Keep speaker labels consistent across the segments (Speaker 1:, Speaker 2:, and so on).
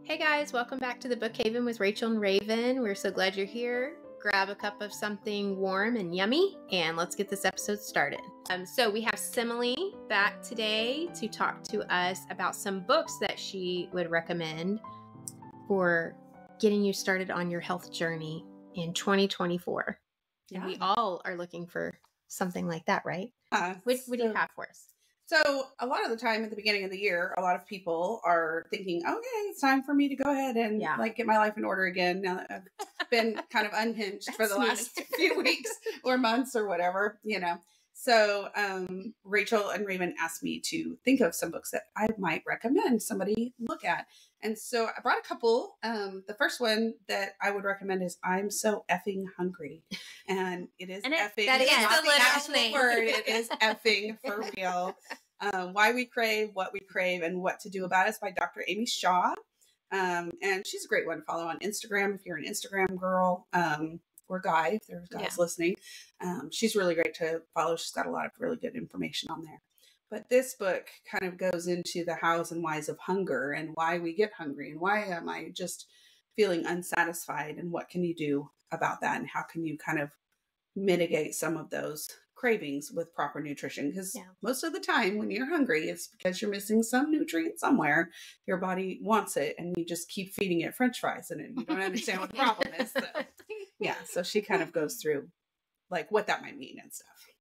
Speaker 1: Hey guys, welcome back to the Book Haven with Rachel and Raven. We're so glad you're here. Grab a cup of something warm and yummy, and let's get this episode started. Um, so, we have Semalee back today to talk to us about some books that she would recommend for getting you started on your health journey in 2024.
Speaker 2: Yeah.
Speaker 1: We all are looking for something like that, right?
Speaker 2: Uh,
Speaker 1: What, what do you have for us?
Speaker 2: So, a lot of the time at the beginning of the year, a lot of people are thinking, okay, it's time for me to go ahead and
Speaker 1: Yeah.
Speaker 2: like get my life in order again now that I've been kind of unhinged for the last few weeks or months or whatever, you know. So, um, Rachel and Raven asked me to think of some books that I might recommend somebody look at. And so I brought a couple. Um, the first one that I would recommend is I'm So Effing Hungry. And it is
Speaker 1: And it-
Speaker 2: effing.
Speaker 1: that is
Speaker 2: not
Speaker 1: the literal
Speaker 2: word. It is effing for real. Um, Why We Crave, What We Crave, and What to Do About It is by Dr. Amy Shah. Um, and she's a great one to follow on Instagram if you're an Instagram girl um, or guy, if there's guys
Speaker 1: Yeah.
Speaker 2: listening. Um, she's really great to follow. She's got a lot of really good information on there. But this book kind of goes into the hows and whys of hunger and why we get hungry and why am I just feeling unsatisfied and what can you do about that and how can you kind of mitigate some of those cravings with proper nutrition? Because
Speaker 1: Yeah.
Speaker 2: most of the time when you're hungry it's because you're missing some nutrient somewhere. Your body wants it and you just keep feeding it french fries and you don't understand what the problem is so yeah so she kind of goes through like what that might mean and stuff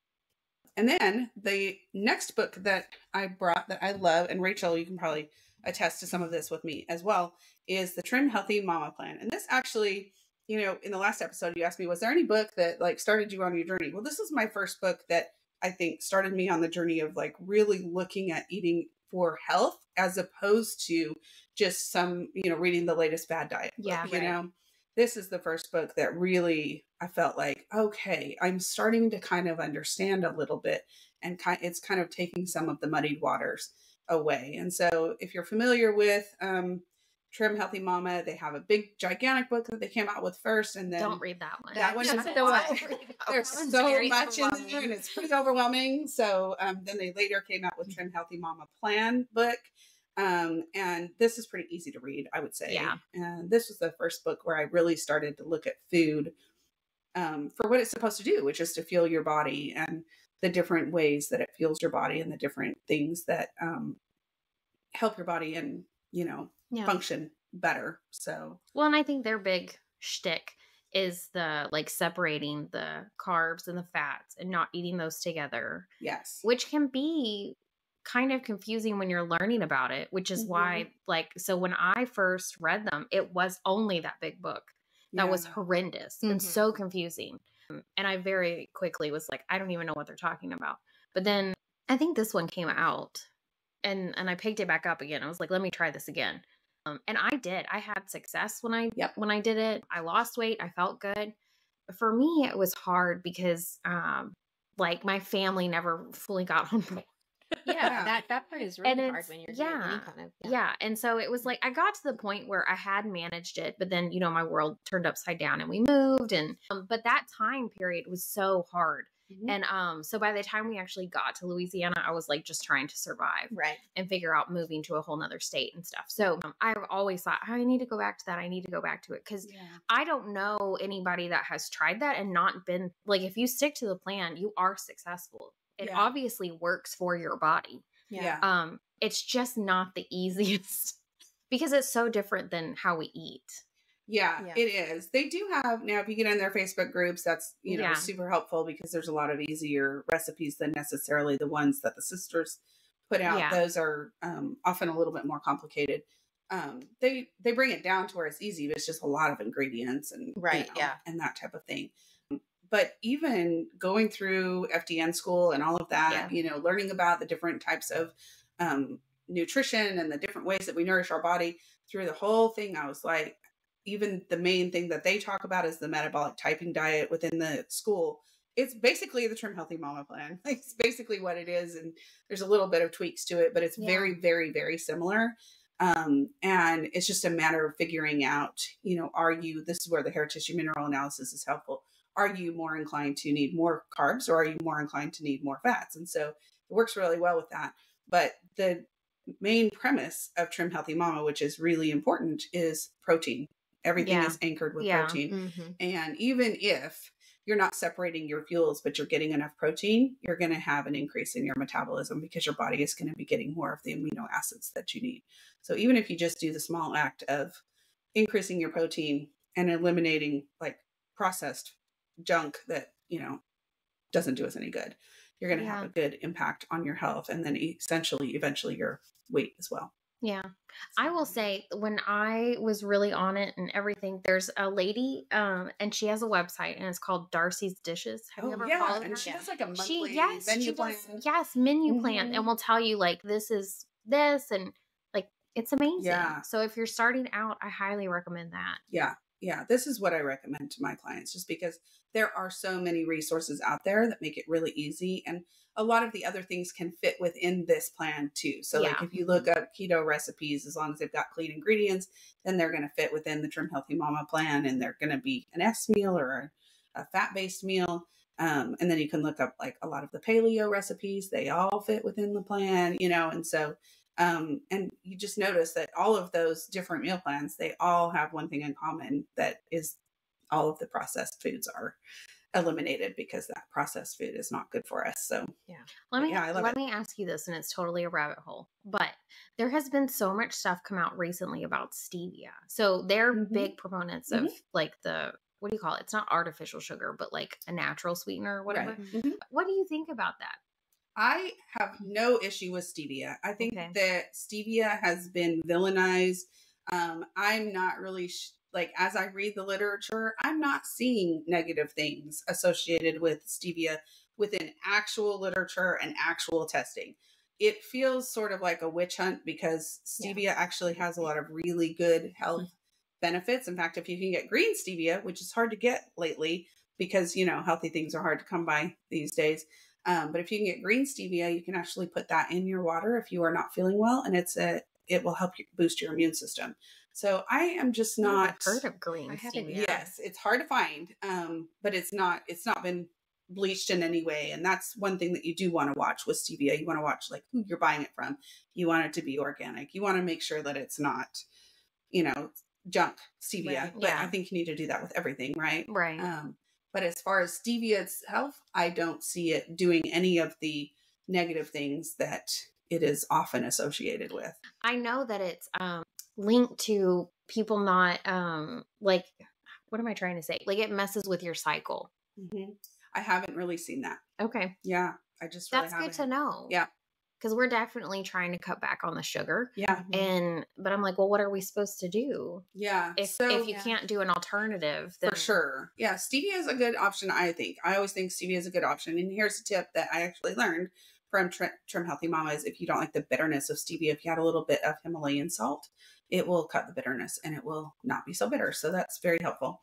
Speaker 2: and then the next book that i brought that i love and rachel you can probably attest to some of this with me as well is the trim healthy mama plan. And this actually you know in the last episode you asked me was there any book that like started you on your journey? Well this is my first book that i think started me on the journey of like really looking at eating for health as opposed to just some you know reading the latest bad diet book,
Speaker 1: Yeah,
Speaker 2: you
Speaker 1: right.
Speaker 2: know this is the first book that really I felt like, okay, I'm starting to kind of understand a little bit and kind it's kind of taking some of the muddied waters away. And so if you're familiar with um Trim Healthy Mama, they have a big gigantic book that they came out with first and then
Speaker 1: Don't read that one.
Speaker 2: That one is
Speaker 1: the one.
Speaker 2: there's so much in there and it's pretty overwhelming. So um, then they later came out with Trim Healthy Mama Plan book. Um, and this is pretty easy to read, I would say.
Speaker 1: Yeah.
Speaker 2: And this was the first book where I really started to look at food um, for what it's supposed to do, which is to fuel your body and the different ways that it fuels your body and the different things that um, help your body and, you know,
Speaker 1: Yeah.
Speaker 2: function better. So,
Speaker 3: Well, and I think their big shtick is the like separating the carbs and the fats and not eating those together,
Speaker 2: yes.
Speaker 3: which can be kind of confusing when you're learning about it, which is why, like, so when I first read them, it was only that big book that was
Speaker 2: Yeah.
Speaker 3: horrendous
Speaker 1: Mhm.
Speaker 3: and so confusing. And I very quickly was like, I don't even know what they're talking about. But then I think this one came out and and I picked it back up again. I was like, let me try this again. Um, and I did. I had success when I
Speaker 2: Yep.
Speaker 3: when I did it. I lost weight. I felt good. For me, it was hard because um, like my family never fully got on board.
Speaker 1: Yeah,
Speaker 2: Yeah.
Speaker 1: that that part is really hard when you're doing any
Speaker 3: yeah,
Speaker 1: kind of
Speaker 3: Yeah. And so it was like I got to the point where I had managed it, but then, you know, my world turned upside down and we moved and um, but that time period was so hard.
Speaker 2: Mhm.
Speaker 3: And um so by the time we actually got to Louisiana, I was like just trying to survive
Speaker 1: right.
Speaker 3: and figure out moving to a whole nother state and stuff. So um, I've always thought, "Oh, I need to go back to that. I need to go back to it because
Speaker 2: Yeah.
Speaker 3: I don't know anybody that has tried that and not been like if you stick to the plan, you are successful. It
Speaker 2: Yeah.
Speaker 3: obviously works for your body.
Speaker 2: Yeah.
Speaker 3: Um, it's just not the easiest because it's so different than how we eat.
Speaker 2: Yeah,
Speaker 1: Yeah.
Speaker 2: it is. They do have now. If you get in their Facebook groups, that's you know
Speaker 3: Yeah.
Speaker 2: super helpful because there's a lot of easier recipes than necessarily the ones that the sisters put out.
Speaker 3: Yeah.
Speaker 2: Those are um, often a little bit more complicated. Um, they they bring it down to where it's easy, but it's just a lot of ingredients and you
Speaker 1: Right,
Speaker 2: know,
Speaker 1: yeah.
Speaker 2: and that type of thing. But even going through FDN school and all of that,
Speaker 3: Yeah.
Speaker 2: you know, learning about the different types of um, nutrition and the different ways that we nourish our body through the whole thing, I was like, even the main thing that they talk about is the metabolic typing diet within the school. It's basically the Trim Healthy Mama plan. It's basically what it is, and there's a little bit of tweaks to it, but it's
Speaker 1: Yeah.
Speaker 2: very, very, very similar. Um, and it's just a matter of figuring out, you know, are you? This is where the hair tissue mineral analysis is helpful. Are you more inclined to need more carbs, or are you more inclined to need more fats? And so it works really well with that. But the main premise of Trim Healthy Mama, which is really important, is protein. Everything
Speaker 3: Yeah.
Speaker 2: is anchored with
Speaker 3: Yeah.
Speaker 2: protein.
Speaker 1: Mhm.
Speaker 2: And even if you're not separating your fuels, but you're getting enough protein, you're going to have an increase in your metabolism because your body is going to be getting more of the amino acids that you need. So even if you just do the small act of increasing your protein and eliminating like processed junk that, you know, doesn't do us any good, you're going to have a good impact on your health and then essentially, eventually, your weight as well.
Speaker 3: Yeah. I will say when I was really on it and everything, there's a lady, um, and she has a website and it's called Darcie's Dishes. Have you ever followed her?
Speaker 2: Oh, and she
Speaker 1: Yeah.
Speaker 2: does like a monthly
Speaker 3: she yes,
Speaker 2: menu
Speaker 3: she
Speaker 2: plan.
Speaker 3: does yes, menu plan
Speaker 2: Mhm.
Speaker 3: and will tell you like this is this and like it's amazing.
Speaker 2: Yeah.
Speaker 3: So if you're starting out, I highly recommend that.
Speaker 2: Yeah. Yeah. This is what I recommend to my clients just because there are so many resources out there that make it really easy. And a lot of the other things can fit within this plan too. So, like if you look up keto recipes, as long as they've got clean ingredients, then they're going to fit within the Trim Healthy Mama plan and they're going to be an S meal or a, a fat based meal. Um, and then you can look up like a lot of the paleo recipes, they all fit within the plan, you know, and so um, and you just notice that all of those different meal plans, they all have one thing in common that is all of the processed foods are eliminated because that processed food is not good for us. So yeah,
Speaker 3: Let me
Speaker 2: Yeah,
Speaker 3: let
Speaker 2: it.
Speaker 3: me ask you this, and it's totally a rabbit hole. But there has been so much stuff come out recently about stevia. So they're
Speaker 2: Mhm.
Speaker 3: big proponents of like the what do you call it? It's not artificial sugar, but like a natural sweetener or whatever.
Speaker 2: Right. Mhm.
Speaker 3: What do you think about that?
Speaker 2: I have no issue with stevia. I think
Speaker 3: Okay.
Speaker 2: that stevia has been villainized. Um, I'm not really sh- like as I read the literature, I'm not seeing negative things associated with stevia within actual literature and actual testing. It feels sort of like a witch hunt because stevia actually has a lot of really good health benefits. In fact, if you can get green stevia, which is hard to get lately because you know healthy things are hard to come by these days, um, but if you can get green stevia, you can actually put that in your water if you are not feeling well, and it's a it will help you boost your immune system. So I am just
Speaker 3: I've
Speaker 2: not
Speaker 3: heard of green stevia.
Speaker 2: Yes, it's hard to find, um, but it's not it's not been bleached in any way, and that's one thing that you do want to watch with stevia. You want to watch like who you're buying it from. You want it to be organic. You want to make sure that it's not, you know, junk stevia.
Speaker 1: Right,
Speaker 2: But
Speaker 3: yeah.
Speaker 2: I think you need to do that with everything, right?
Speaker 3: Right.
Speaker 2: Um, but as far as stevia itself, I don't see it doing any of the negative things that it is often associated with.
Speaker 3: I know that it's um linked to people not um like what am I trying to say? Like it messes with your cycle.
Speaker 2: I haven't really seen that.
Speaker 3: Okay.
Speaker 2: Yeah, I just really
Speaker 3: That's good
Speaker 2: haven't.
Speaker 3: to know.
Speaker 2: Yeah.
Speaker 3: Cuz we're definitely trying to cut back on the sugar.
Speaker 2: Yeah,
Speaker 3: And but I'm like, well, what are we supposed to do
Speaker 2: yeah.
Speaker 3: if
Speaker 2: so
Speaker 3: if you
Speaker 1: yeah.
Speaker 3: can't do an alternative? Then
Speaker 2: for sure, yeah, stevia is a good option. I think. I always think stevia is a good option. And here's a tip that I actually learned from Trim, Trim Healthy Mama: is if you don't like the bitterness of stevia, if you add a little bit of Himalayan salt, it will cut the bitterness and it will not be so bitter. So that's very helpful.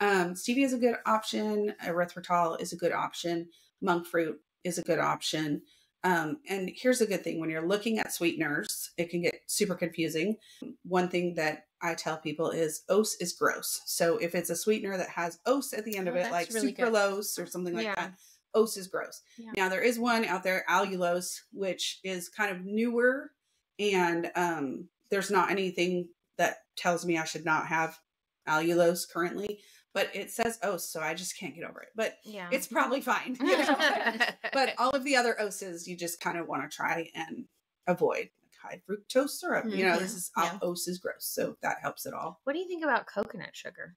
Speaker 2: Um, stevia is a good option. Erythritol is a good option. Monk fruit is a good option. Um, and here's a good thing when you're looking at sweeteners, it can get super confusing. One thing that I tell people is OS is gross. So if it's a sweetener that has OS at the end of
Speaker 1: Oh,
Speaker 2: it, like
Speaker 1: really good.
Speaker 2: sucralose or something like
Speaker 3: Yeah.
Speaker 2: that, OS is gross.
Speaker 3: Yeah.
Speaker 2: Now there is one out there, allulose, which is kind of newer, and um, there's not anything that tells me I should not have allulose currently, but it says OS, so I just can't get over it. But
Speaker 3: yeah.
Speaker 2: it's probably fine. you know? but all of the other OSs you just kind of want to try and avoid. Like high fructose syrup. You know, this mm-hmm. is
Speaker 1: Yeah.
Speaker 2: Uh, all OS is gross, so that helps it all.
Speaker 3: what do you think about coconut sugar?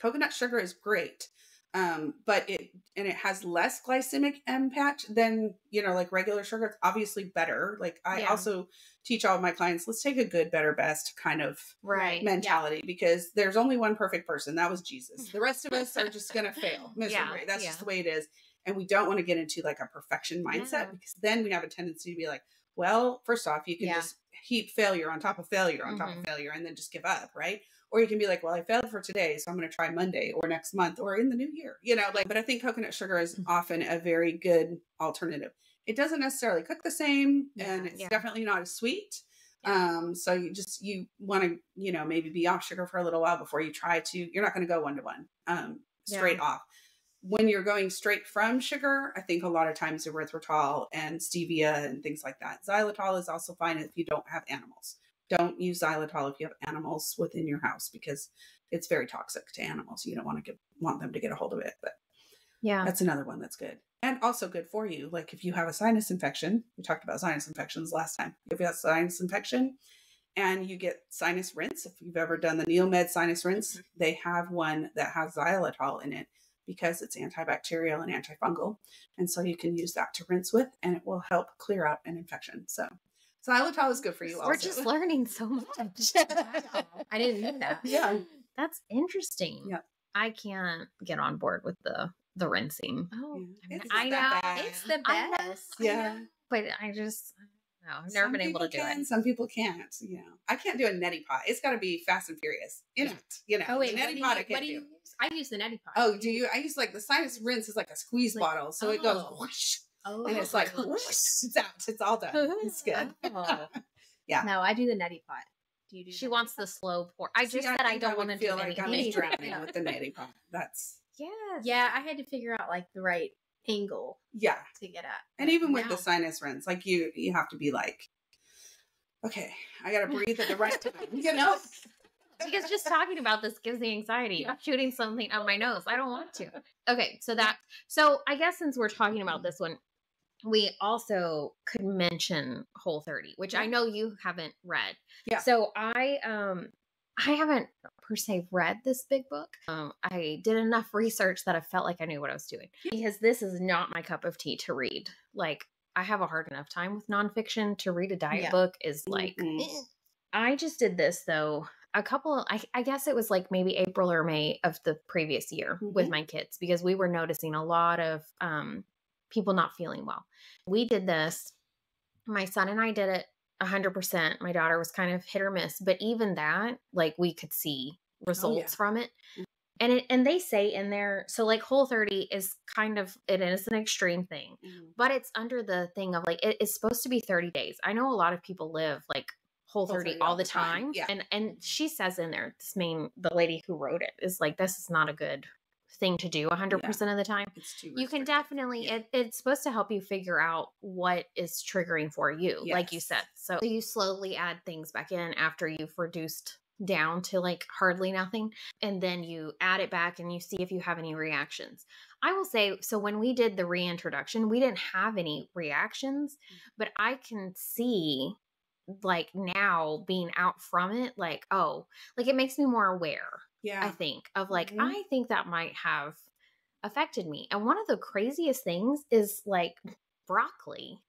Speaker 2: Coconut sugar is great, um, but it and it has less glycemic impact than you know like regular sugar. It's obviously better. Like I
Speaker 3: Yeah.
Speaker 2: also teach all of my clients, let's take a good, better, best kind of
Speaker 3: Right.
Speaker 2: mentality because there's only one perfect person. That was Jesus. The rest of us are just going to fail miserably.
Speaker 3: Yeah,
Speaker 2: That's
Speaker 3: yeah.
Speaker 2: just the way it is. And we don't want to get into like a perfection mindset because then we have a tendency to be like, well, first off, you can
Speaker 1: Yeah.
Speaker 2: just heap failure on top of failure on top
Speaker 3: Mhm.
Speaker 2: of failure and then just give up, right? Or you can be like, well, I failed for today, so I'm going to try Monday or next month or in the new year, you know, like, but I think coconut sugar is
Speaker 3: Mhm.
Speaker 2: often a very good alternative. It doesn't necessarily cook the same
Speaker 1: Yeah,
Speaker 2: and it's
Speaker 3: yeah.
Speaker 2: definitely not as sweet.
Speaker 3: Yeah.
Speaker 2: Um, so you just you want to you know maybe be off sugar for a little while before you try to. You're not going to go one to one um straight off. when you're going straight from sugar, I think a lot of times erythritol and stevia and things like that. Xylitol is also fine if you don't have animals. Don't use xylitol if you have animals within your house because it's very toxic to animals. You don't want to get want them to get a hold of it. But
Speaker 3: Yeah.
Speaker 2: that's another one that's good. And also good for you. Like if you have a sinus infection, we talked about sinus infections last time. If you have a sinus infection and you get sinus rinse, if you've ever done the NeilMed sinus rinse, mm-hmm. they have one that has xylitol in it because it's antibacterial and antifungal. And so you can use that to rinse with and it will help clear out an infection. So xylitol is good for you
Speaker 3: We're
Speaker 2: also.
Speaker 3: just learning so much.
Speaker 1: I didn't know that.
Speaker 2: Yeah.
Speaker 3: That's interesting.
Speaker 2: Yeah,
Speaker 3: I can't get on board with the the rinsing.
Speaker 1: Oh,
Speaker 2: Yeah. It's
Speaker 3: I
Speaker 2: not that
Speaker 3: know.
Speaker 2: bad.
Speaker 1: it's the
Speaker 3: I
Speaker 1: best.
Speaker 2: Yeah.
Speaker 3: But I just I don't know. I've never
Speaker 2: Some
Speaker 3: been able to do
Speaker 2: can,
Speaker 3: it.
Speaker 2: Some people can't. You know, I can't do a neti pot. It's got to be fast and furious in it. You know,
Speaker 1: Oh wait,
Speaker 2: the
Speaker 1: what do
Speaker 2: neti
Speaker 1: you,
Speaker 2: pot I
Speaker 1: what
Speaker 2: can't
Speaker 1: do
Speaker 2: do.
Speaker 1: you use? I use the neti pot.
Speaker 2: Oh, do you? I use like the sinus rinse is like a squeeze
Speaker 1: Like,
Speaker 2: bottle, so it goes
Speaker 1: oh.
Speaker 2: whoosh,
Speaker 1: Oh,
Speaker 2: and it's like whoosh, it's out. It's all done. It's good.
Speaker 3: Oh.
Speaker 2: Yeah.
Speaker 1: No, I do the neti pot. Do you do?
Speaker 3: She wants
Speaker 1: neti
Speaker 3: the slow pour. I
Speaker 2: See,
Speaker 3: just said I don't
Speaker 2: would
Speaker 3: want to
Speaker 2: feel
Speaker 3: do
Speaker 2: like I'm
Speaker 3: anything.
Speaker 2: drowning with the neti pot. That's
Speaker 3: yeah.
Speaker 1: Yeah, I had to figure out like the right angle
Speaker 2: yeah,
Speaker 1: to get at.
Speaker 2: and
Speaker 1: But
Speaker 2: even with the sinus rinse, like you, you have to be like, okay, I gotta breathe at the right time. You know.
Speaker 3: because just talking about this gives me anxiety. I'm shooting something up my nose. I don't want to. Okay, so that so I guess since we're talking about this one, we also could mention Whole 30, which I know you haven't read.
Speaker 2: Yeah.
Speaker 3: So I um I haven't per se read this big book. Um I did enough research that I felt like I knew what I was doing. Because this is not my cup of tea to read. Like I have a hard enough time with nonfiction to read a diet
Speaker 1: Yeah.
Speaker 3: book is like
Speaker 2: Mhm.
Speaker 3: eh. I just did this though a couple I, I guess it was like maybe april or may of the previous year with
Speaker 2: Mhm.
Speaker 3: my kids because we were noticing a lot of um, people not feeling well. We did this. My son and i did it 100% my daughter was kind of hit or miss but even that like we could see results from it. And it and they say in there so like whole 30 is kind of it is an extreme thing
Speaker 2: Mhm.
Speaker 3: but it's under the thing of like it is supposed to be 30 days. I know a lot of people live like whole
Speaker 2: Whole
Speaker 3: 30,
Speaker 2: 30
Speaker 3: all the time,
Speaker 2: yeah.
Speaker 3: and and she says in there this main the lady who wrote it is like this is not a good thing to do 100% of the time
Speaker 2: It's too.
Speaker 3: you can definitely
Speaker 2: Yeah.
Speaker 3: it, it's supposed to help you figure out what is triggering for you like you said so you slowly add things back in after you've reduced down to like hardly nothing and then you add it back and you see if you have any reactions i will say so when we did the reintroduction we didn't have any reactions
Speaker 2: Mm.
Speaker 3: but i can see like now being out from it like oh like it makes me more aware
Speaker 2: Yeah.
Speaker 3: I think, of like,
Speaker 2: Mhm.
Speaker 3: I think that might have affected me. And one of the craziest things is like broccoli.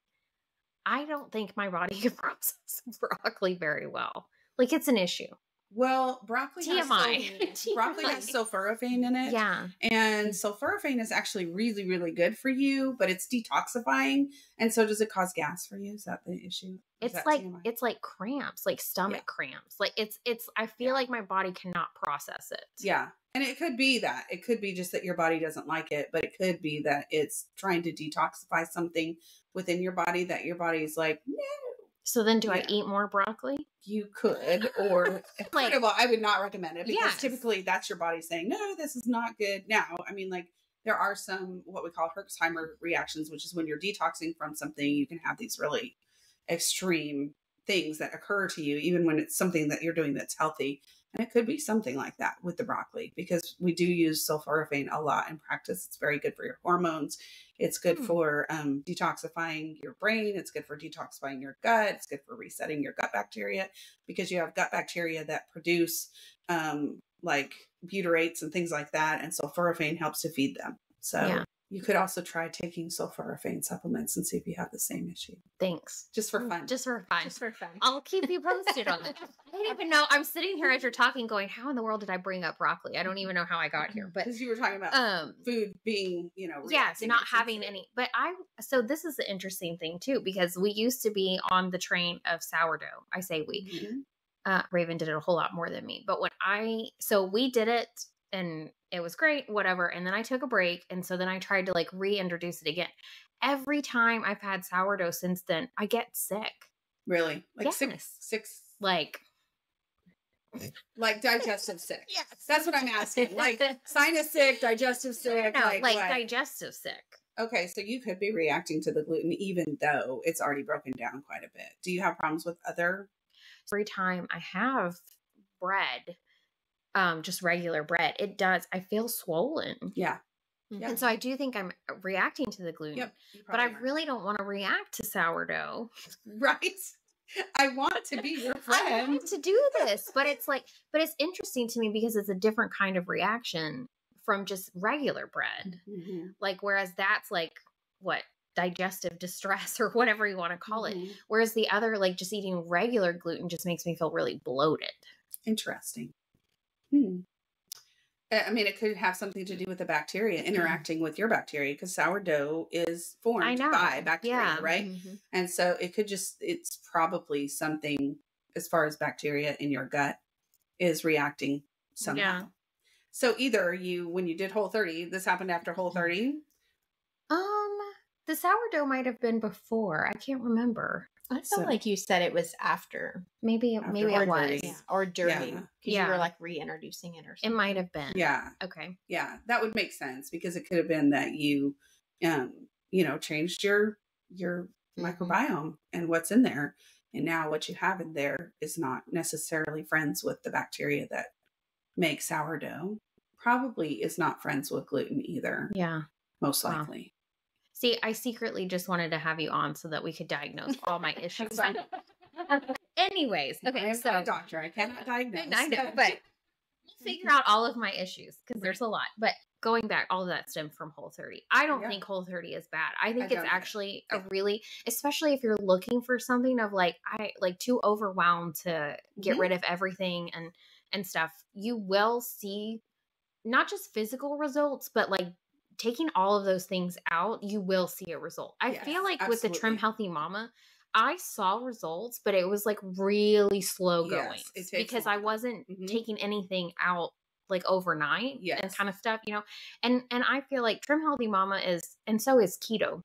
Speaker 3: I don't think my body can process broccoli very well. Like, it's an issue.
Speaker 2: Well, broccoli has
Speaker 3: TMI.
Speaker 2: sul- broccoli has sulforaphane in it.
Speaker 3: Yeah.
Speaker 2: And sulforaphane is actually really, really good for you, but it's detoxifying. And so does it cause gas for you? Is that the issue? Is
Speaker 3: It's like
Speaker 2: TMI?
Speaker 3: it's like cramps, like stomach
Speaker 2: Yeah.
Speaker 3: cramps. Like it's it's I feel
Speaker 2: Yeah.
Speaker 3: like my body cannot process it.
Speaker 2: Yeah. And it could be that. It could be just that your body doesn't like it, but it could be that it's trying to detoxify something within your body that your body's like, no,
Speaker 3: So then do I eat more broccoli?
Speaker 2: you could. Or,
Speaker 3: Like-
Speaker 2: all, I would not recommend it because
Speaker 3: Yes.
Speaker 2: typically that's your body saying, no, this is not good. Now, I mean, like, there are some what we call Herxheimer reactions, which is when you're detoxing from something, you can have these really extreme things that occur to you, even when it's something that you're doing that's healthy. And it could be something like that with the broccoli because we do use sulforaphane a lot in practice. It's very good for your hormones. It's good
Speaker 3: Hmm.
Speaker 2: for um, detoxifying your brain. It's good for detoxifying your gut. It's good for resetting your gut bacteria because you have gut bacteria that produce um, like butyrates and things like that. And sulforaphane helps to feed them. So
Speaker 3: Yeah.
Speaker 2: You could also try taking sulforaphane supplements and see if you have the same issue
Speaker 3: Thanks.
Speaker 2: just for fun.
Speaker 3: Just for fun.
Speaker 1: Just for fun.
Speaker 3: I'll keep you posted on it. I don't even know. I'm sitting here as you're talking, going, "How in the world did I bring up broccoli? I don't even know how I got here." But
Speaker 2: because you were talking about
Speaker 3: um,
Speaker 2: food being, you know,
Speaker 3: yes,
Speaker 2: reacting
Speaker 3: not having any. But I so this is the interesting thing too because we used to be on the train of sourdough. I say we.
Speaker 2: Mhm.
Speaker 3: Uh, Raven did it a whole lot more than me. But when I so we did it and it was great, whatever. And then I took a break, and so then I tried to like reintroduce it again. Every time I've had sourdough since then, I get sick.
Speaker 2: Really, like six,
Speaker 3: Yes.
Speaker 2: six.
Speaker 3: Like
Speaker 2: Like digestive sick.
Speaker 3: Yes.
Speaker 2: That's what I'm asking. Like sinus sick, digestive sick,
Speaker 3: no,
Speaker 2: like,
Speaker 3: like digestive sick.
Speaker 2: Okay, so you could be reacting to the gluten even though it's already broken down quite a bit. Do you have problems with other?
Speaker 3: Every time I have bread, um, just regular bread, it does. I feel swollen,
Speaker 2: Yeah. Yeah.
Speaker 3: and so I do think I'm reacting to the gluten.
Speaker 2: Yep.
Speaker 3: But I
Speaker 2: are.
Speaker 3: really don't want to react to sourdough.
Speaker 2: right. I want to be your
Speaker 3: I
Speaker 2: friend.
Speaker 3: to do this, but it's like, but it's interesting to me because it's a different kind of reaction from just regular bread.
Speaker 2: Mhm.
Speaker 3: Like, whereas that's like what digestive distress or whatever you want to call it.
Speaker 2: Mhm.
Speaker 3: Whereas the other, like just eating regular gluten, just makes me feel really bloated.
Speaker 2: Interesting. Hmm. Uh, I mean, it could have something to do with the bacteria interacting with your bacteria because sourdough is formed by bacteria,
Speaker 3: yeah.
Speaker 2: right?
Speaker 1: Mhm.
Speaker 2: And so it could just, it's probably something as far as bacteria in your gut is reacting somehow.
Speaker 3: Yeah.
Speaker 2: So either you, when you did Whole 30, this happened after Whole 30.
Speaker 3: Um, the sourdough might have been before. I can't remember.
Speaker 1: I felt
Speaker 2: So-
Speaker 1: like you said it was after,
Speaker 3: Maybe,
Speaker 2: After
Speaker 3: maybe it was.
Speaker 1: yeah, or during,
Speaker 2: Yeah.
Speaker 1: because you were like reintroducing it or something.
Speaker 3: It might have been.
Speaker 2: Yeah.
Speaker 3: Okay.
Speaker 2: Yeah. That would make sense because it could have been that you, um, you know, changed your, your
Speaker 1: Mhm.
Speaker 2: microbiome and what's in there. And now what you have in there is not necessarily friends with the bacteria that make sourdough. Probably is not friends with gluten either,
Speaker 3: Yeah.
Speaker 2: most
Speaker 3: Wow.
Speaker 2: likely.
Speaker 3: See, I secretly just wanted to have you on so that we could diagnose all my issues. Anyways,
Speaker 2: I'm
Speaker 3: so
Speaker 2: not a doctor. I cannot diagnose.
Speaker 3: I know, but we'll figure out all of my issues because there's a lot. But going back, all of that stemmed from Whole 30. I don't
Speaker 2: Yeah.
Speaker 3: think Whole 30 is bad. I think
Speaker 2: I
Speaker 3: it's actually a really, especially if you're looking for something of like I like too overwhelmed to get
Speaker 2: Mhm.
Speaker 3: rid of everything and and stuff. You will see not just physical results, but like taking all of those things out, you will see a result. I
Speaker 2: Yes,
Speaker 3: feel like with the Trim. Healthy Mama, I saw results, but it was like really slow going
Speaker 2: takes
Speaker 3: because I wasn't
Speaker 2: Mhm.
Speaker 3: taking anything out like overnight and kind of stuff, you know. And and I feel like Trim Healthy Mama is and so is keto.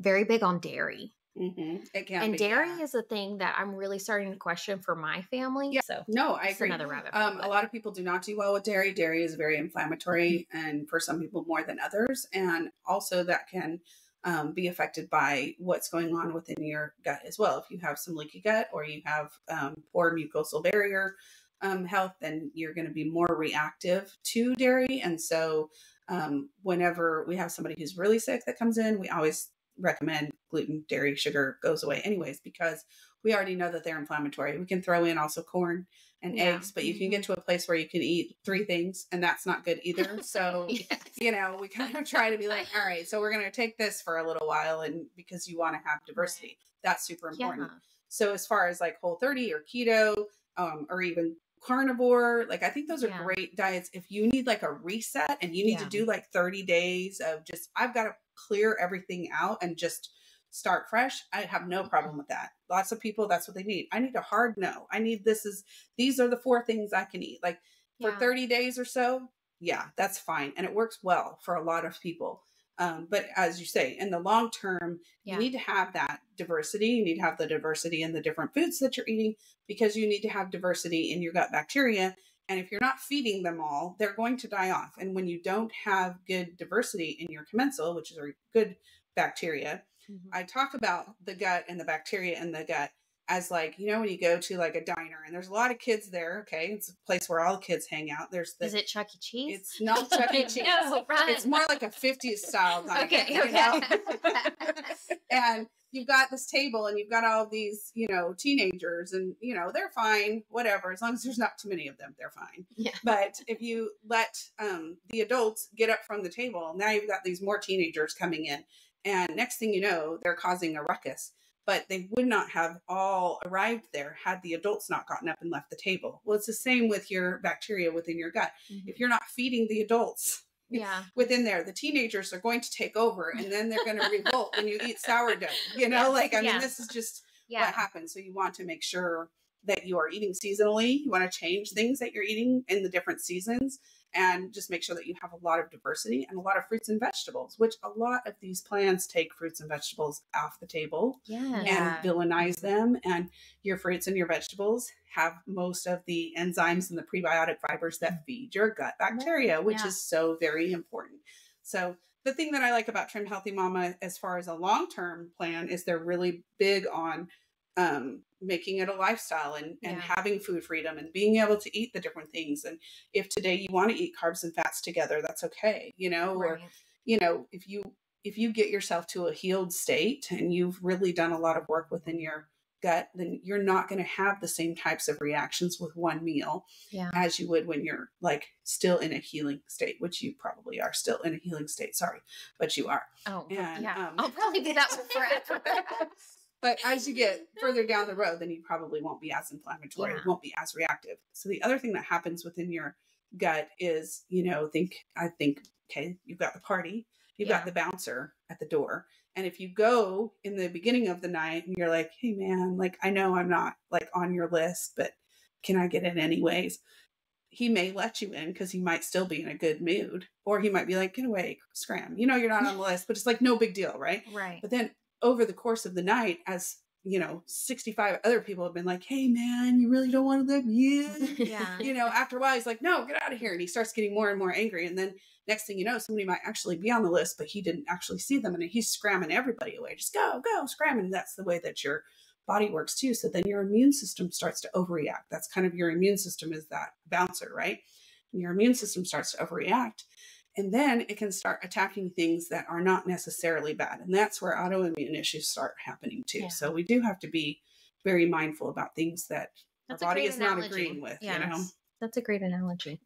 Speaker 3: Very big on dairy.
Speaker 2: Mhm. It can
Speaker 3: and
Speaker 2: be,
Speaker 3: dairy
Speaker 2: yeah.
Speaker 3: is a thing that I'm really starting to question for my family.
Speaker 2: Yeah.
Speaker 3: So
Speaker 2: No, I agree.
Speaker 3: another rabbit
Speaker 2: Um, a lot of people do not do well with dairy. Dairy is very inflammatory, and for some people more than others. And also, that can um, be affected by what's going on within your gut as well. If you have some leaky gut or you have um, poor mucosal barrier um, health, then you're going to be more reactive to dairy. And so, um, whenever we have somebody who's really sick that comes in, we always recommend gluten, dairy, sugar goes away anyways because we already know that they're inflammatory. We can throw in also corn and
Speaker 3: Yeah.
Speaker 2: eggs, but you can get to a place where you can eat three things, and that's not good either. So,
Speaker 3: yes.
Speaker 2: you know, we kind of try to be like, all right, so we're going to take this for a little while, and because you want to have diversity, that's super important.
Speaker 3: Yeah.
Speaker 2: So, as far as like Whole 30 or keto, um, or even carnivore, like I think those are
Speaker 3: Yeah.
Speaker 2: great diets. If you need like a reset and you need to do like 30 days of just, I've got to clear everything out and just start fresh, I have no problem with that. Lots of people, that's what they need. I need a hard no. I need this is, these are the four things I can eat. Like for
Speaker 3: Yeah.
Speaker 2: 30 days or so, yeah, that's fine. And it works well for a lot of people. Um, but as you say, in the long term,
Speaker 3: Yeah.
Speaker 2: you need to have that diversity. You need to have the diversity in the different foods that you're eating because you need to have diversity in your gut bacteria. And if you're not feeding them all, they're going to die off. And when you don't have good diversity in your commensal, which is a good bacteria,
Speaker 3: Mhm.
Speaker 2: I talk about the gut and the bacteria in the gut as like, you know, when you go to like a diner and there's a lot of kids there, okay? It's a place where all the kids hang out. There's the
Speaker 3: Is it Chuck E. Cheese?
Speaker 2: it's not Chuck E. Cheese.
Speaker 3: no.
Speaker 2: It's more like a 50s style diner.
Speaker 3: Okay,
Speaker 2: you know?
Speaker 3: okay.
Speaker 2: and you've got this table and you've got all these, you know, teenagers and, you know, they're fine, whatever. As long as there's not too many of them, they're fine.
Speaker 1: Yeah.
Speaker 2: But if you let um, the adults get up from the table, now you've got these more teenagers coming in. And next thing you know, they're causing a ruckus. But they would not have all arrived there had the adults not gotten up and left the table. Well, it's the same with your bacteria within your gut.
Speaker 3: Mhm.
Speaker 2: If you're not feeding the adults,
Speaker 3: yeah.
Speaker 2: within there. The teenagers are going to take over and then they're going to revolt when you eat sourdough. You know,
Speaker 3: Yes,
Speaker 2: like, I mean, this is just
Speaker 3: Yeah.
Speaker 2: what happens. So you want to make sure that you are eating seasonally. You want to change things that you're eating in the different seasons and just make sure that you have a lot of diversity and a lot of fruits and vegetables, which a lot of these plans take fruits and vegetables off the table
Speaker 3: Yeah.
Speaker 1: Yeah.
Speaker 2: and villainize them. And your fruits and your vegetables have most of the enzymes and the prebiotic fibers that mm. feed your gut bacteria, which
Speaker 3: Yeah.
Speaker 2: is so very important. So, the thing that I like about Trim Healthy Mama as far as a long term plan is they're really big on um, making it a lifestyle and, and
Speaker 3: Yeah.
Speaker 2: having food freedom and being able to eat the different things. And if today you want to eat carbs and fats together, that's okay, you know, or you know if you if you get yourself to a healed state and you've really done a lot of work within your gut then you're not going to have the same types of reactions with one meal
Speaker 3: Yeah.
Speaker 2: as you would when you're like still in a healing state which you probably are still in a healing state sorry but you are
Speaker 3: Oh,
Speaker 2: And,
Speaker 3: yeah.
Speaker 2: um,
Speaker 3: I'll probably be that forever.
Speaker 2: But as you get further down the road, then you probably won't be as inflammatory,
Speaker 3: Yeah.
Speaker 2: won't be as reactive. So the other thing that happens within your gut is, you know, think I think, okay, you've got the party, you've
Speaker 3: Yeah.
Speaker 2: got the bouncer at the door. And if you go in the beginning of the night and you're like, hey man, like I know I'm not like on your list, but can I get in anyways? He may let you in because he might still be in a good mood. Or he might be like, get away, scram. You know you're not on the list, but it's like no big deal, right?
Speaker 3: right.
Speaker 2: But then over the course of the night, as you know, 65 other people have been like, hey, man, you really don't want to live in.
Speaker 3: Yeah.
Speaker 2: you know, after a while, he's like, no, get out of here. And he starts getting more and more angry. And then next thing you know, somebody might actually be on the list, but he didn't actually see them. And he's scramming everybody away. Just go, go, scram. And that's the way that your body works too. So then your immune system starts to overreact. That's kind of your immune system is that bouncer, right? And your immune system starts to overreact. And then it can start attacking things that are not necessarily bad. And that's where autoimmune issues start happening too.
Speaker 3: Yeah.
Speaker 2: So we do have to be very mindful about things that
Speaker 3: That's
Speaker 2: our body is not agreeing with, you know?
Speaker 3: That's a great analogy.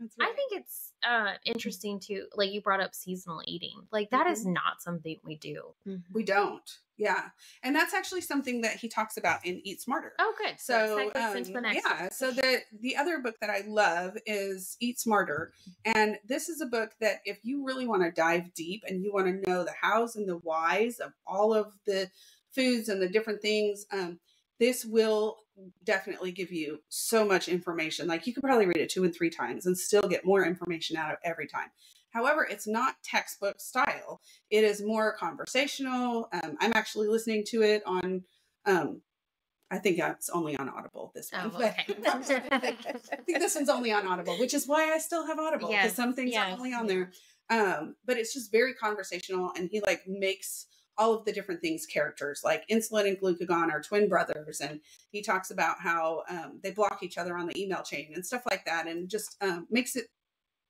Speaker 2: That's
Speaker 3: I think it's uh interesting to like you brought up seasonal eating. Like that is
Speaker 2: Mhm.
Speaker 3: not something we do.
Speaker 2: we don't. Yeah. And that's actually something that he talks about in Eat Smarter.
Speaker 3: Oh, good.
Speaker 2: So
Speaker 3: it segues into
Speaker 2: um,
Speaker 3: the next
Speaker 2: yeah,
Speaker 3: one.
Speaker 2: so the the other book that I love is Eat Smarter, and this is a book that if you really want to dive deep and you want to know the hows and the whys of all of the foods and the different things, um, this will definitely give you so much information. Like you could probably read it two and three times and still get more information out of every time. However, it's not textbook style. It is more conversational. Um, I'm actually listening to it on um, I think it's only on Audible. This one. but
Speaker 3: okay.
Speaker 2: I think this one's only on Audible, which is why I still have Audible because
Speaker 3: Yes,
Speaker 2: some things
Speaker 3: yes,
Speaker 2: are only on there. Um, but it's just very conversational, and he like makes all of the different things characters like insulin and glucagon are twin brothers, and he talks about how um, they block each other on the email chain and stuff like that, and just um, makes it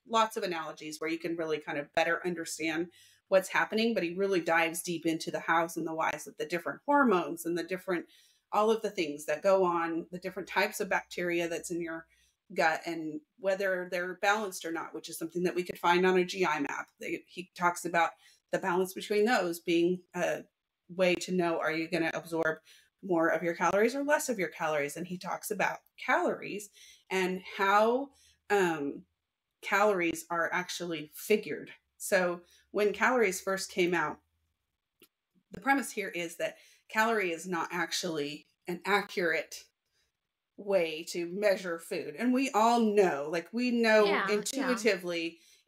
Speaker 2: lots of analogies where you can really kind of better understand what's happening. But he really dives deep into the hows and the whys of the different hormones and the different all of the things that go on, the different types of bacteria that's in your gut and whether they're balanced or not, which is something that we could find on a GI map. They, he talks about the balance between those being a way to know are you going to absorb more of your calories or less of your calories. And he talks about calories and how um, calories are actually figured. So when calories first came out, the premise here is that calorie is not actually an accurate way to measure food. And we all know, like we know
Speaker 3: Yeah, yeah.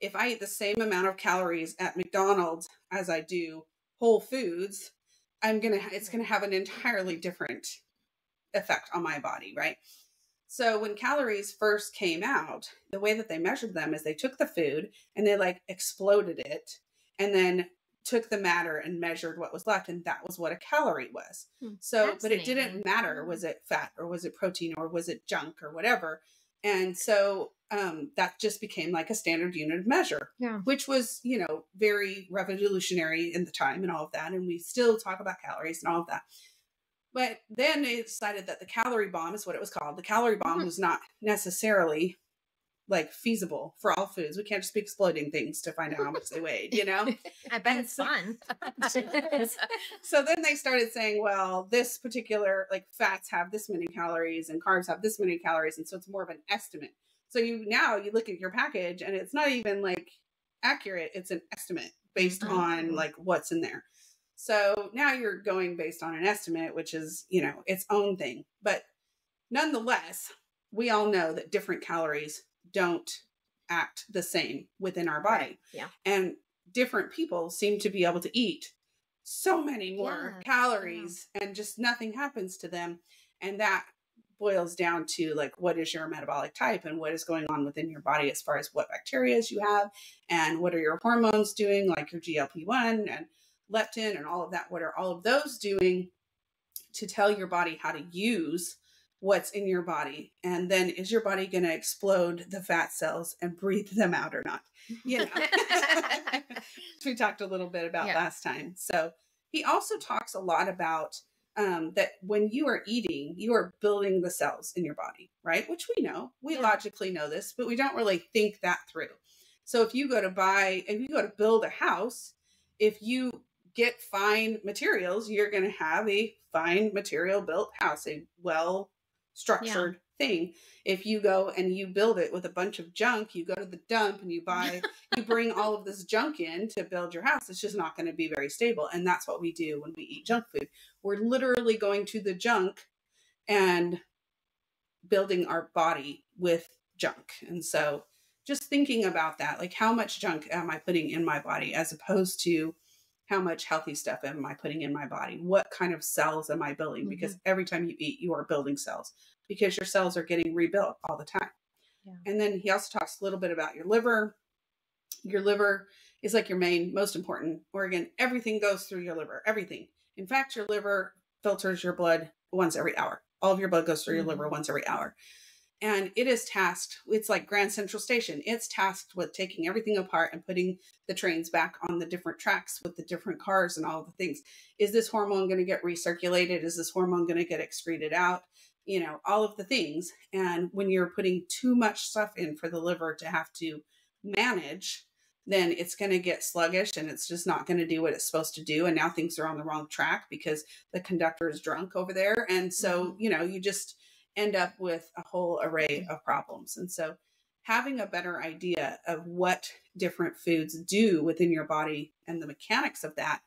Speaker 2: If I eat the same amount of calories at McDonald's as I do Whole Foods, I'm going to it's going to have an entirely different effect on my body, right? So when calories first came out, the way that they measured them is they took the food and they like exploded it and then took the matter and measured what was left and that was what a calorie was.
Speaker 3: Hmm,
Speaker 2: So but it didn't matter was it fat or was it protein or was it junk or whatever. And so um that just became like a standard unit of measure
Speaker 3: Yeah.
Speaker 2: which was you know very revolutionary in the time and all of that and we still talk about calories and all of that but then they decided that the calorie bomb is what it was called the calorie bomb
Speaker 3: Mhm.
Speaker 2: was not necessarily like feasible for all foods we can't just be exploding things to find out how much they weighed you know
Speaker 3: I bet it's fun.
Speaker 2: so then they started saying well this particular like fats have this many calories and carbs have this many calories and so it's more of an estimate so you now you look at your package and it's not even like accurate it's an estimate based
Speaker 3: Mhm.
Speaker 2: on like what's in there so now you're going based on an estimate which is you know its own thing but nonetheless, we all know that different calories don't act the same within our body.
Speaker 1: Right, yeah.
Speaker 2: And different people seem to be able to eat so many more
Speaker 3: Yeah,
Speaker 2: calories and just nothing happens to them. And that boils down to like what is your metabolic type and what is going on within your body as far as what bacteria you have and what are your hormones doing, like your GLP 1 and leptin and all of that. What are all of those doing to tell your body how to use what's in your body? And then is your body going to explode the fat cells and breathe them out or not? You know, we talked a little bit about
Speaker 3: Yeah.
Speaker 2: last time. So he also talks a lot about um, that when you are eating, you are building the cells in your body, right? Which we know, we
Speaker 3: Yeah.
Speaker 2: logically know this, but we don't really think that through. So if you go to buy, if you go to build a house, if you get fine materials, you're going to have a fine material built house, a well structured thing. If you go and you build it with a bunch of junk, you go to the dump and you buy, you bring all of this junk in to build your house, it's just not going to be very stable. And that's what we do when we eat junk food. We're literally going to the junk and building our body with junk. And so just thinking about that, like how much junk am I putting in my body as opposed to how much healthy stuff am I putting in my body? What kind of cells am I building? Mm-hmm. Because every time you eat, you are building cells because your cells are getting rebuilt all the time.
Speaker 3: Yeah.
Speaker 2: And then he also talks a little bit about your liver. Your liver is like your main, most important organ. Everything goes through your liver, everything. In fact, your liver filters your blood once every hour. All of your blood goes through your liver mm-hmm. once every hour. And it is tasked, it's like Grand Central Station. It's tasked with taking everything apart and putting the trains back on the different tracks with the different cars and all the things. Is this hormone going to get recirculated? Is this hormone going to get excreted out? You know, all of the things. And when you're putting too much stuff in for the liver to have to manage, then it's going to get sluggish and it's just not going to do what it's supposed to do. And now things are on the wrong track because the conductor is drunk over there. And so, mm-hmm. you know, you just end up with a whole array of problems. And so, having a better idea of what different foods do within your body and the mechanics of that,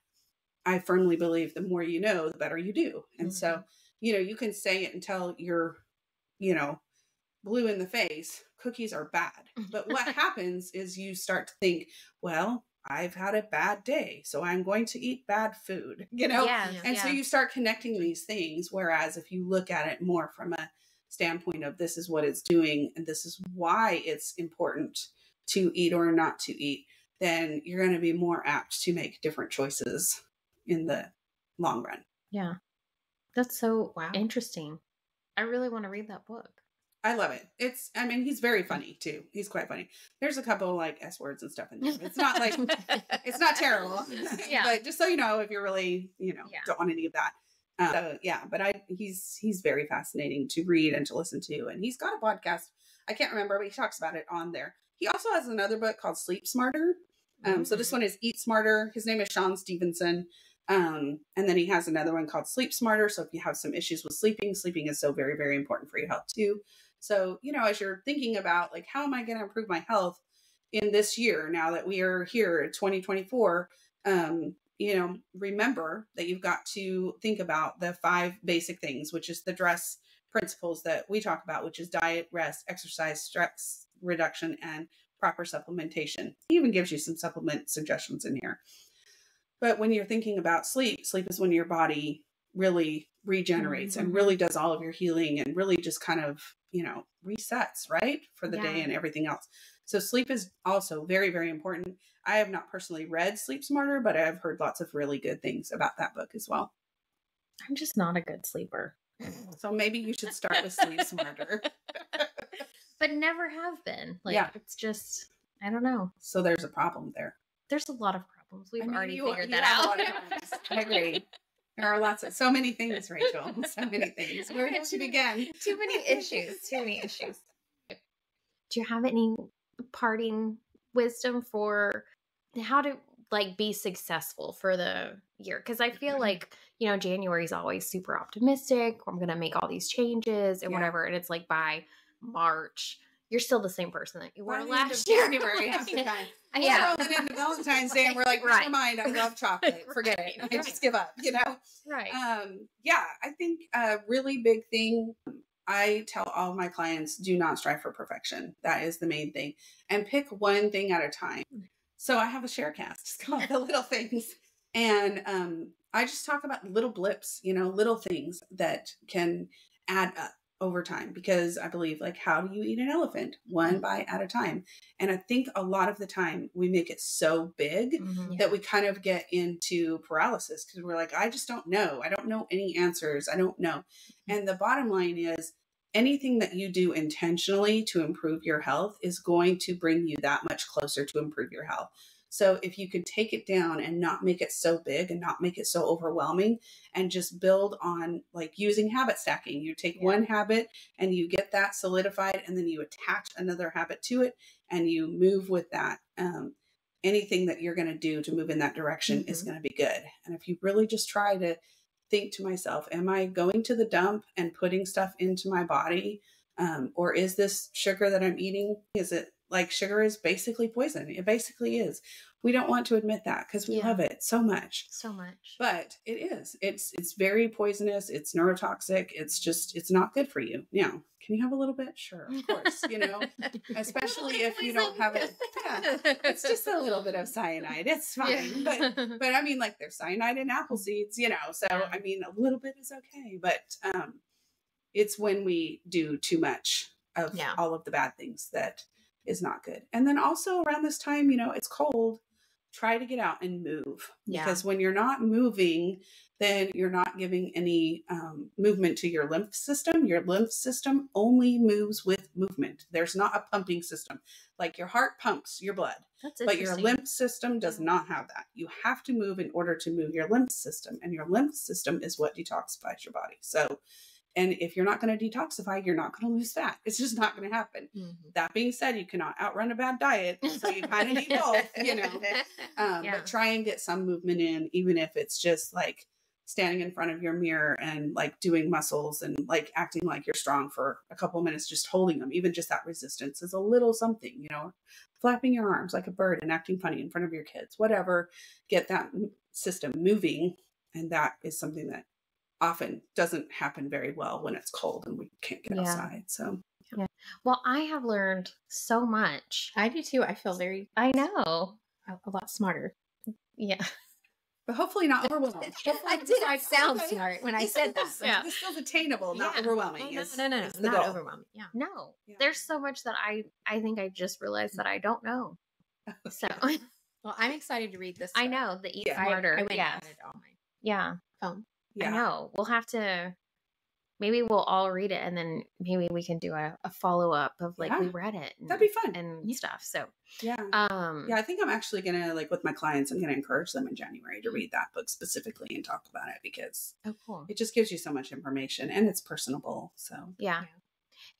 Speaker 2: I firmly believe the more you know, the better you do. And so, mm-hmm. you know, you can say it until you're, you know, blue in the face, cookies are bad. But what happens is you start to think, well, I've had a bad day, so I'm going to eat bad food, you know?
Speaker 3: yeah,
Speaker 2: And so you start connecting these things. Whereas if you look at it more from a standpoint of this is what it's doing and this is why it's important to eat or not to eat, then you're going to be more apt to make different choices in the long run.
Speaker 3: yeah. That's so
Speaker 1: Wow.
Speaker 3: interesting. I really want to read that book.
Speaker 2: I love it. It's, I mean, he's very funny too. He's quite funny. There's a couple like S words and stuff in there. It's not like, it's not terrible.
Speaker 3: Yeah.
Speaker 2: but just so you know, if you're really, you know,
Speaker 3: Yeah.
Speaker 2: don't want any of that. Uh, so yeah, but I he's he's very fascinating to read and to listen to, and he's got a podcast. I can't remember, but he talks about it on there. He also has another book called Sleep Smarter. Um, so this one is Eat Smarter. His name is Shawn Stevenson. Um, and then he has another one called Sleep Smarter. So if you have some issues with sleeping, sleeping is so very, very important for your health too. So, you know, as you're thinking about like, how am I going to improve my health in this year now that we are here at 2024? Um, you know, remember that you've got to think about the five basic things, which is the dress principles that we talk about, which is diet, rest, exercise, stress reduction, and proper supplementation. He even gives you some supplement suggestions in here. But when you're thinking about sleep, sleep is when your body really regenerates and
Speaker 3: Mhm.
Speaker 2: really does all of your healing and really just kind of, you know, resets, right? For the day and everything else. So sleep is also very, very important. I have not personally read Sleep Smarter, but I've heard lots of really good things about that book as well.
Speaker 3: I'm just not a good sleeper.
Speaker 2: So maybe you should start with Sleep Smarter.
Speaker 3: but never have been. Like
Speaker 2: Yeah.
Speaker 3: it's just I don't know.
Speaker 2: So there's a problem there.
Speaker 3: There's a lot of problems. We've
Speaker 2: I mean,
Speaker 3: already
Speaker 2: you-
Speaker 3: figured
Speaker 2: you
Speaker 3: that out.
Speaker 2: lot of problems. I agree. There are lots of so many things, Rachel. So many things. Where did you begin?
Speaker 3: Too many issues. Too many issues. Do you have any parting wisdom for how to like be successful for the year? Because I feel mm-hmm. like you know January is always super optimistic. I'm gonna make all these changes and
Speaker 2: Yeah.
Speaker 3: whatever, and it's like by March you're still the same person that you were
Speaker 2: By the end of
Speaker 3: last year.
Speaker 2: January, half the time.
Speaker 3: yeah,
Speaker 2: We're rolling into Valentine's Day and we're like,
Speaker 3: Right.
Speaker 2: never mind, I love chocolate. Forget it. I
Speaker 3: right.
Speaker 2: just give up, you know?
Speaker 3: right.
Speaker 2: Um, yeah, I think a really big thing I tell all my clients do not strive for perfection. That is the main thing. And pick one thing at a time. So I have a sharecast. It's called The Little Things. And um, I just talk about little blips, you know, little things that can add up over time because I believe like how do you eat an elephant? One bite at a time. And I think a lot of the time we make it so big
Speaker 3: Mhm.
Speaker 2: that we kind of get into paralysis because we're like I just don't know. I don't know any answers. I don't know. And the bottom line is anything that you do intentionally to improve your health is going to bring you that much closer to improve your health so if you could take it down and not make it so big and not make it so overwhelming and just build on like using habit stacking. You take
Speaker 3: Yeah.
Speaker 2: one habit and you get that solidified and then you attach another habit to it and you move with that. Um, anything that you're going to do to move in that direction is
Speaker 3: Mhm.
Speaker 2: going to be good. And if you really just try to think to myself, am I going to the dump and putting stuff into my body? Um, or is this sugar that I'm eating? Is it like sugar is basically poison? It basically is. We don't want to admit that because we
Speaker 3: Yeah.
Speaker 2: love it so much.
Speaker 3: So much.
Speaker 2: but it is. It's it's very poisonous. It's neurotoxic. It's just it's not good for you. Now can you have a little bit? Sure of course you know? Especially if you don't have it. yeah it's just a little bit of cyanide. It's fine. But but i mean like there's cyanide in apple seeds you know? So
Speaker 3: Yeah.
Speaker 2: i mean a little bit is okay. But um it's when we do too much of
Speaker 3: Yeah.
Speaker 2: all of the bad things that is not good and then also around this time you know it's cold try to get out and move
Speaker 3: Yeah.
Speaker 2: because when you're not moving then you're not giving any um, movement to your lymph system your lymph system only moves with movement there's not a pumping system like your heart pumps your blood
Speaker 3: That's
Speaker 2: but your lymph system does not have that. You have to move in order to move your lymph system, and your lymph system is what detoxifies your body. So, and if you're not going to detoxify, you're not going to lose fat. It's just not going to happen.
Speaker 3: Mhm.
Speaker 2: That being said, you cannot outrun a bad diet, so you kind of need both, you know. Um,
Speaker 3: Yeah.
Speaker 2: But try and get some movement in, even if it's just like standing in front of your mirror and like doing muscles and like acting like you're strong for a couple minutes, just holding them. Even just that resistance is a little something, you know, flapping your arms like a bird and acting funny in front of your kids, whatever. Get that system moving. And that is something that often doesn't happen very well when it's cold and we can't get
Speaker 3: Yeah.
Speaker 2: outside. So,
Speaker 3: Well, I have learned so much.
Speaker 1: I do too. I feel very
Speaker 3: I know.
Speaker 1: a, a lot smarter.
Speaker 3: Yeah.
Speaker 2: but hopefully not overwhelmed.
Speaker 1: I did. I sound smart when I said that.
Speaker 3: Yeah.
Speaker 2: This feels attainable, not
Speaker 3: Yeah.
Speaker 2: overwhelming.
Speaker 1: Oh, no,
Speaker 2: is-
Speaker 1: no, no, no,
Speaker 2: is the
Speaker 1: not
Speaker 2: goal.
Speaker 1: overwhelming. Yeah.
Speaker 3: No.
Speaker 2: Yeah.
Speaker 3: There's so much that I I think I just realized that I don't know. So
Speaker 1: Well, I'm excited to read this.
Speaker 3: I know the eat
Speaker 2: Yeah.
Speaker 1: I,
Speaker 3: smarter.
Speaker 1: I went
Speaker 3: yeah.
Speaker 1: and added all my
Speaker 3: Yeah.
Speaker 1: phone.
Speaker 3: I know. We'll have to maybe we'll all read it and then maybe we can do a, a follow up of like we read it and,
Speaker 2: That'd be fun.
Speaker 3: and stuff. So
Speaker 2: Yeah.
Speaker 3: um
Speaker 2: Yeah, I think I'm actually gonna like with my clients, I'm gonna encourage them in January to read that book specifically and talk about it because
Speaker 3: oh cool.
Speaker 2: it just gives you so much information and it's personable. So
Speaker 3: Yeah.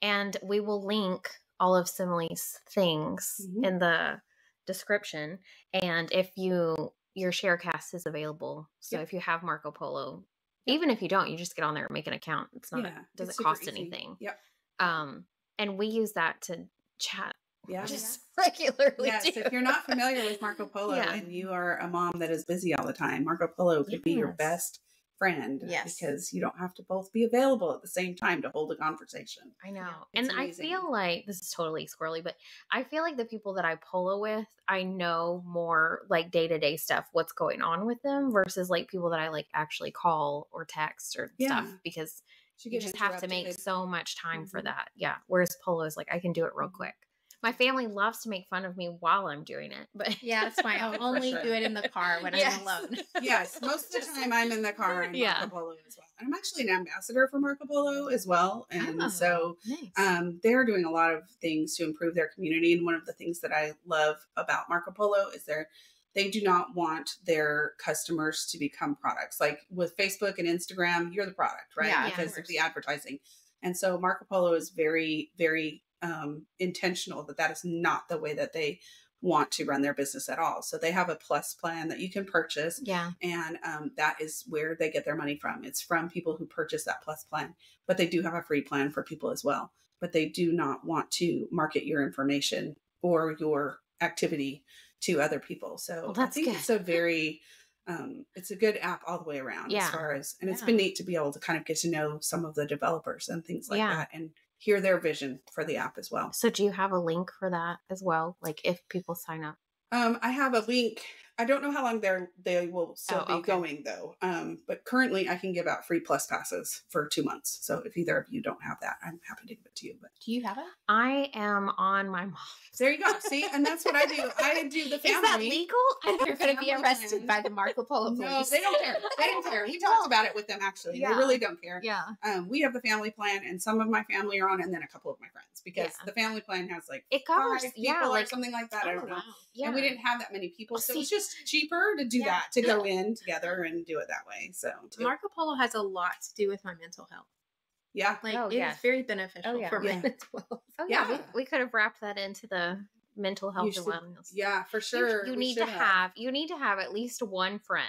Speaker 3: And we will link all of Semalee's things
Speaker 2: Mhm.
Speaker 3: in the description. And if you your sharecast is available. So
Speaker 2: Yep.
Speaker 3: if you have Marco Polo, even if you don't, you just get on there and make an account. It's not
Speaker 2: yeah,
Speaker 3: it doesn't cost
Speaker 2: easy.
Speaker 3: anything.
Speaker 2: Yep.
Speaker 3: Um and we use that to chat
Speaker 2: Yeah.
Speaker 3: just regularly.
Speaker 2: Yes, if you're not familiar with Marco Polo
Speaker 3: Yeah.
Speaker 2: and you are a mom that is busy all the time, Marco Polo could be your best friend.
Speaker 1: Yes.
Speaker 2: Because you don't have to both be available at the same time to hold a conversation.
Speaker 3: I know.
Speaker 2: it's
Speaker 3: and I feel like this is totally squirrely, but I feel like the people that I polo with, I know more like day to day stuff, what's going on with them versus like people that I like actually call or text or
Speaker 2: Yeah.
Speaker 3: stuff because you just have to make so much time for
Speaker 2: Mhm.
Speaker 3: that. Yeah. Whereas polo is like, I can do it real
Speaker 2: Mhm.
Speaker 3: quick. My family loves to make fun of me while I'm doing it, but
Speaker 1: Yeah, that's fine.
Speaker 2: Oh,
Speaker 1: I'll only
Speaker 2: sure.
Speaker 1: do it in the car when
Speaker 3: Yes.
Speaker 1: I'm alone.
Speaker 2: yes, most of the time I'm in the car in
Speaker 3: Yeah.
Speaker 2: Marco Polo as well. And I'm actually an ambassador for Marco Polo as well. And
Speaker 1: Oh,
Speaker 2: so
Speaker 3: nice.
Speaker 2: um, they're doing a lot of things to improve their community. And one of the things that I love about Marco Polo is they're they do not want their customers to become products. Like with Facebook and Instagram, you're the product, right?
Speaker 1: Yeah,
Speaker 3: of
Speaker 2: because of
Speaker 1: course.
Speaker 2: the advertising. And so Marco Polo is very, very um, intentional that that is not the way that they want to run their business at all. So they have a plus plan that you can purchase
Speaker 3: yeah.
Speaker 2: and um, that is where they get their money from. It's from people who purchase that plus plan, but they do have a free plan for people as well. But they do not want to market your information or your activity to other people. So
Speaker 3: Well,
Speaker 2: I
Speaker 3: that's
Speaker 2: think
Speaker 3: good.
Speaker 2: it's a very um, it's a good app all the way around
Speaker 3: Yeah.
Speaker 2: as far as, and it's
Speaker 3: Yeah.
Speaker 2: been neat to be able to kind of get to know some of the developers and things like
Speaker 3: Yeah.
Speaker 2: that and hear their vision for the app as well.
Speaker 3: So do you have a link for that as well? Like if people sign up?
Speaker 2: Um, I have a link. I don't know how long they're they will still
Speaker 3: Oh,
Speaker 2: be
Speaker 3: okay.
Speaker 2: going though. Um, but currently I can give out free plus passes for two months. So if either of you don't have that, I'm happy to give it to you. But
Speaker 1: Do you have it?
Speaker 3: I am on my mom's.
Speaker 2: there you go. See, and that's what I do. I do the family.
Speaker 3: Is that legal?
Speaker 1: You're going to be arrested by the Marco Polo police.
Speaker 2: No, they don't care. They don't care. We talked about it with them actually.
Speaker 3: Yeah.
Speaker 2: They really don't care.
Speaker 3: Yeah.
Speaker 2: Um, we have the family plan, and some of my family are on, and then a couple of my friends because
Speaker 3: Yeah.
Speaker 2: the family plan has like
Speaker 3: It covers,
Speaker 2: five
Speaker 3: yeah,
Speaker 2: people or
Speaker 3: like,
Speaker 2: something like that. I
Speaker 1: Oh,
Speaker 2: don't know.
Speaker 1: wow.
Speaker 3: yeah.
Speaker 2: And we didn't have that many people, so
Speaker 3: see-
Speaker 2: it's just cheaper to do
Speaker 3: Yeah.
Speaker 2: that to go in together and do it that way. So to-
Speaker 1: Marco Polo has a lot to do with my mental health.
Speaker 2: yeah,
Speaker 1: Like
Speaker 3: Oh,
Speaker 1: it is
Speaker 3: yes.
Speaker 1: very beneficial
Speaker 3: Oh, yeah.
Speaker 1: for my
Speaker 2: Yeah.
Speaker 1: mental health.
Speaker 3: Oh yeah,
Speaker 2: Yeah.
Speaker 3: We, we could have wrapped that into the mental health and
Speaker 2: should-
Speaker 3: wellness.
Speaker 2: yeah, for sure.
Speaker 3: You,
Speaker 2: we
Speaker 3: need to have you need to have at least one friend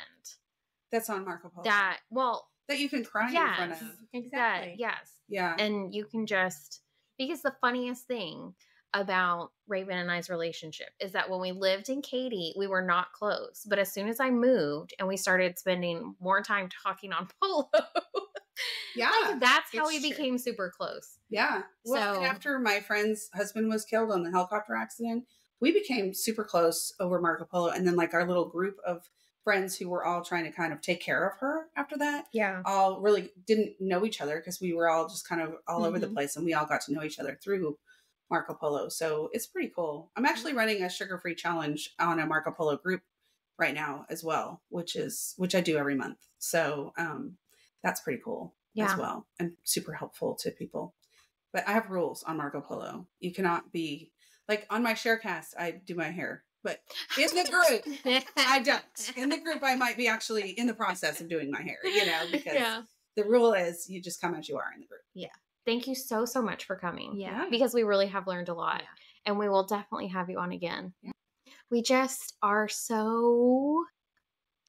Speaker 2: that's on Marco Polo
Speaker 3: that well
Speaker 2: that you can cry in front of.
Speaker 1: Exactly.
Speaker 3: that yes
Speaker 2: Yeah,
Speaker 3: and you can just because the funniest thing about Raven and I's relationship is that when we lived in Katy, we were not close. But as soon as I moved and we started spending more time talking on polo,
Speaker 2: yeah,
Speaker 3: that's how we
Speaker 2: true.
Speaker 3: became super close.
Speaker 2: yeah. Well,
Speaker 3: So-
Speaker 2: after my friend's husband was killed on the helicopter accident, we became super close over Marco Polo, and then like our little group of friends who were all trying to kind of take care of her after that.
Speaker 3: Yeah.
Speaker 2: all really didn't know each other because we were all just kind of all over the
Speaker 1: Mhm.
Speaker 2: place and we all got to know each other through Marco Polo. So it's pretty cool. I'm actually running a sugar free challenge on a Marco Polo group right now as well, which is which I do every month. So um that's pretty cool
Speaker 3: Yeah.
Speaker 2: as well and super helpful to people. But I have rules on Marco Polo. You cannot be like on my sharecast I do my hair, but in the group I don't. In the group, I might be actually in the process of doing my hair, you know, because
Speaker 3: yeah.
Speaker 2: the rule is you just come as you are in the group.
Speaker 3: Thank you so so much for coming.
Speaker 1: Yeah.
Speaker 3: Because we really have learned a lot.
Speaker 1: Yeah.
Speaker 3: And we will definitely have you on again.
Speaker 2: Yeah.
Speaker 3: We just are so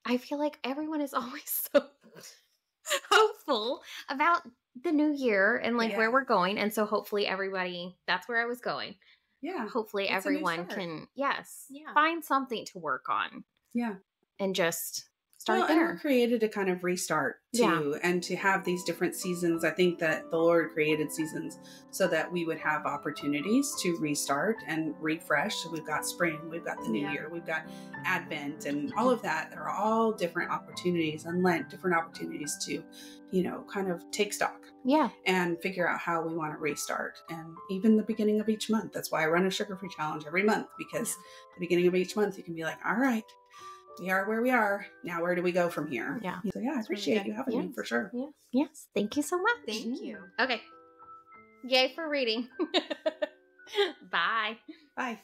Speaker 3: I feel like everyone is always so hopeful about the new year and like where we're going. And so hopefully everybody that's where I was going.
Speaker 2: Yeah.
Speaker 3: Hopefully
Speaker 2: It's
Speaker 3: everyone can yes,
Speaker 1: Yeah.
Speaker 3: find something to work on
Speaker 2: Yeah.
Speaker 3: and just start
Speaker 2: well, and we're created to kind of restart too,
Speaker 3: Yeah.
Speaker 2: and to have these different seasons. I think that the Lord created seasons so that we would have opportunities to restart and refresh. So we've got spring, we've got the new
Speaker 1: Yeah.
Speaker 2: year, we've got Advent, and all of that. There are all different opportunities, and Lent, different opportunities to, you know, kind of take stock
Speaker 3: Yeah.
Speaker 2: and figure out how we want to restart. And even the beginning of each month. That's why I run a sugar free challenge every month because the beginning of each month you can be like, all right, we are where we are. Now where do we go from here?
Speaker 3: Yeah.
Speaker 2: So yeah, I
Speaker 1: That's really
Speaker 2: appreciate
Speaker 1: good.
Speaker 2: you having me for sure.
Speaker 3: Yes. Yes. Thank you so much.
Speaker 1: Thank mm. you.
Speaker 3: Okay. Yay for reading. Bye.
Speaker 2: Bye.